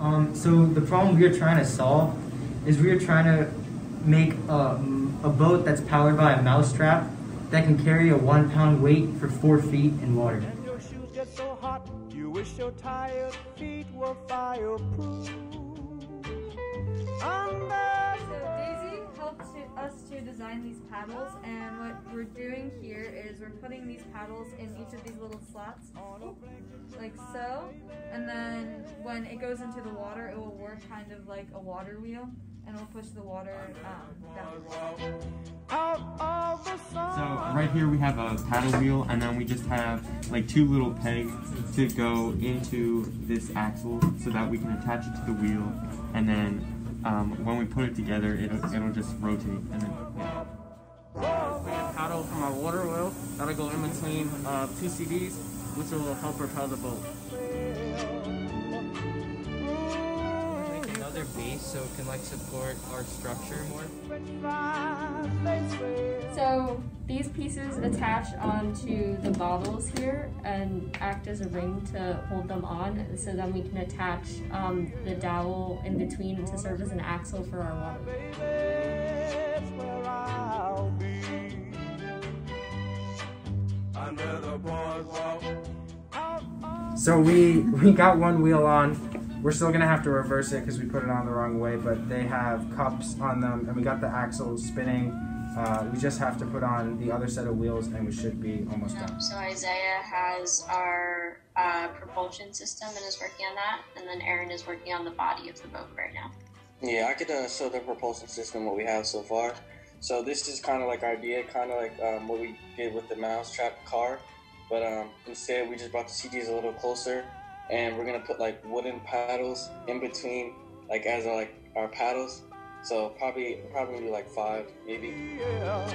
Um, so the problem we are trying to solve is we are trying to make a, a boat that's powered by a mousetrap that can carry a one pound weight for four feet in water. And your shoes get so hot, you wish your tired feet were fireproof. Helped to, us to design these paddles, and what we're doing here is we're putting these paddles in each of these little slots, like so, and then when it goes into the water, it will work kind of like a water wheel, and it'll push the water um, down. So right here we have a paddle wheel and then we just have like two little pegs to go into this axle so that we can attach it to the wheel and then um, when we put it together it'll, it'll just rotate and then yeah. We have paddle from our water wheel that'll go in between uh, two CDs, which will help propel the boat. Base so it can like support our structure more. So these pieces attach onto the bottles here and act as a ring to hold them on, so then we can attach um, the dowel in between to serve as an axle for our water. That's where I'll be. Under the boardwalk. Out of So we we got one wheel on. We're still gonna have to reverse it because we put it on the wrong way, but they have cups on them, and we got the axles spinning. Uh, we just have to put on the other set of wheels, and we should be almost done. So Isaiah has our uh, propulsion system and is working on that, and then Aaron is working on the body of the boat right now. Yeah, I could uh, show the propulsion system what we have so far. So this is kind of like our idea, kind of like um, what we did with the mousetrap car, but um, instead we just brought the CDs a little closer, and we're gonna put like wooden paddles in between, like as our, like our paddles. So probably probably be like five, maybe. yeah.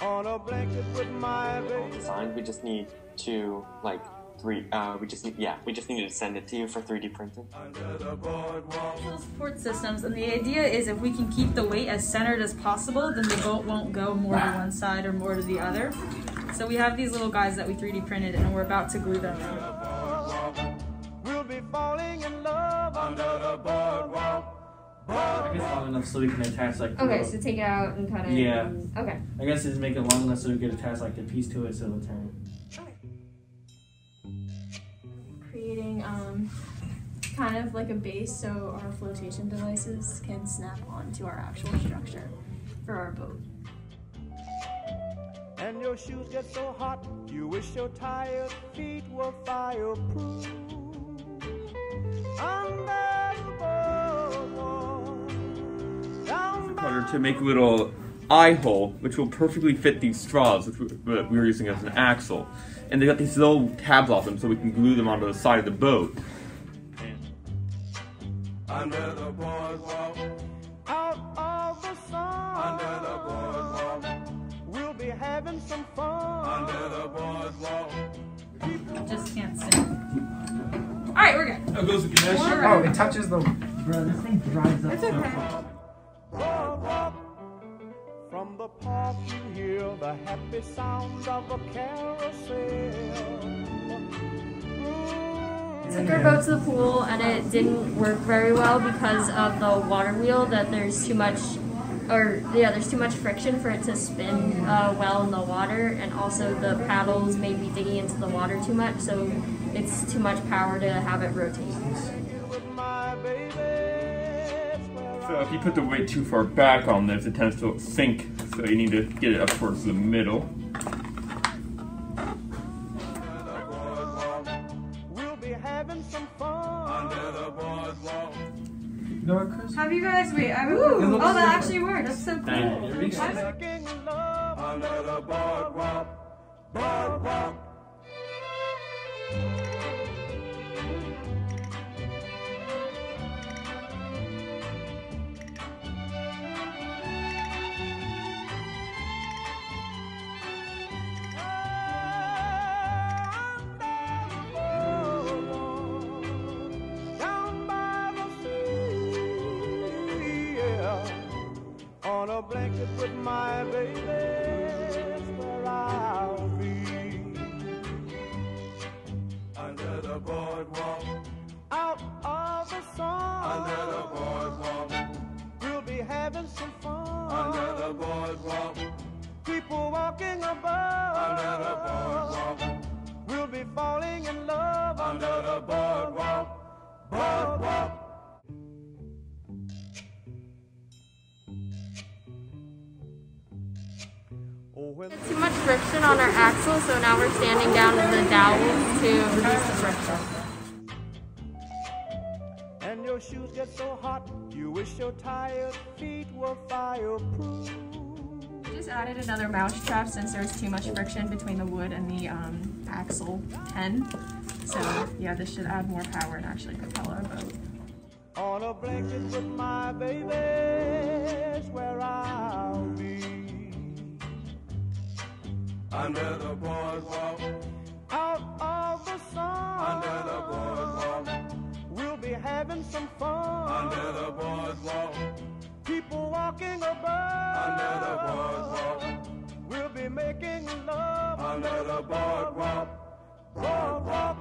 On a blanket with my baby. Design we just need to like three uh, we just need yeah we just need to send it to you for 3D printing. Under the boardwalk. Little support systems, and the idea is if we can keep the weight as centered as possible, then the boat won't go more to one side or more to the other. So we have these little guys that we 3D printed, and we're about to glue them. We'll be falling in love under the boardwalk. I guess long enough so we can attach like. Okay, little- so take it out and cut it. Yeah. Okay. I guess just make it long enough so we can attach like the piece to it so it'll turn. Creating um, kind of like a base so our flotation devices can snap onto our actual structure for our boat. And your shoes get so hot, you wish your tired feet were fireproof. Under the boardwalk, down by Cutter to make a little eye hole, which will perfectly fit these straws, which we that we were using as an axle. And they got these little tabs off them so we can glue them onto the side of the boat. under the boardwalk, out of the sun. Under the boardwalk, we'll be having some fun. Under the boardwalk. Just can't sing. All right, we're good. Oh, goes the Ganesh. Oh, it touches the. Bro, this thing dries up It's so okay. fast. From the park you hear the happy sound of a carousel. Took our boat to the pool and it didn't work very well because of the water wheel. That there's too much, or yeah, there's too much friction for it to spin uh, well in the water, and also the paddles may be digging into the water too much, so it's too much power to have it rotate. With my baby, swear So if you put the weight too far back on this, it tends to sink. So you need to get it up towards the middle. We'll be having some fun. Under the boardwalk. You know what, Chris? Have you guys wait? I It oh, that like- actually worked. That's so cool. Dang, baby, now we're standing down in the dowels to reduce the friction. And your shoes get so hot, you wish your tired feet were fireproof. We just added another mouse trap since there's too much friction between the wood and the um, axle 10. So yeah, this should add more power and actually propel our boat. On a blanket with my baby's where I'll be. Under the boardwalk, out of the sun. Under the boardwalk, we'll be having some fun. Under the boardwalk, people walking above. Under the boardwalk, we'll be making love. Under the boardwalk, boardwalk.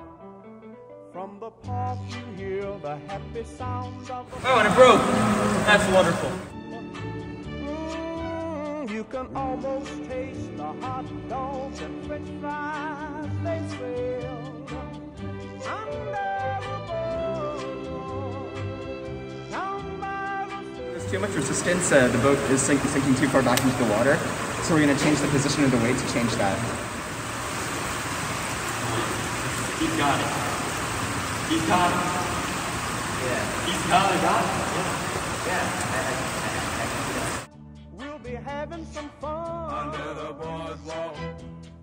From the park you hear the happy sounds of the Oh, and it broke. That's wonderful. You can almost taste the hot dogs and french fries they sell. Under the boardwalk, down by the There's too much resistance. Uh, the boat is sink- sinking too far back into the water. So we're going to change the position of the weight to change that. He's got it. He's got it. Yeah. He's got it. Got it. Having some fun under the boardwalk.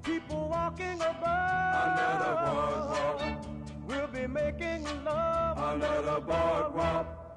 People walking above under the boardwalk. We'll be making love under the boardwalk.